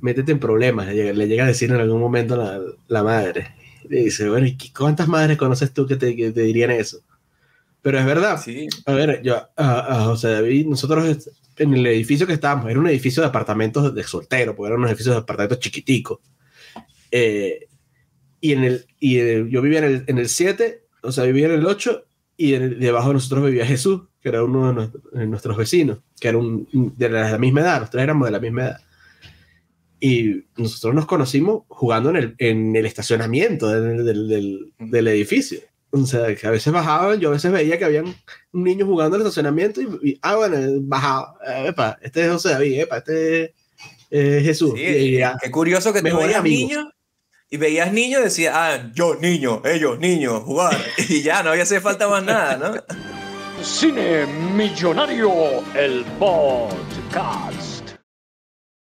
métete en problemas, le llega, a decir en algún momento la, la madre. Y dice, bueno, ¿y cuántas madres conoces tú que te, que te dirían eso? Pero es verdad. Sí. A ver, yo, a, José David, nosotros en el edificio que estábamos, era un edificio de apartamentos de soltero, porque eran unos edificios de apartamentos chiquiticos. Eh, y en el, y yo vivía en el, en el 7, o sea, vivía en el 8, y debajo de nosotros vivía Jesús, que era uno de nuestros, vecinos, que era un, de la misma edad, nosotros éramos de la misma edad. Y nosotros nos conocimos jugando en el, en el estacionamiento del, del, del, edificio. O sea, que a veces bajaban, yo a veces veía que habían un niño jugando en el estacionamiento y, ah, bueno, bajaba. Eh, epa, este es José David, epa, este es Jesús. Sí, y, qué curioso que tú veías niños y veías niños y decías, ah, yo niño, ellos niños, jugar. y ya, no había hace falta más nada, ¿no? Cine Millonario, el podcast.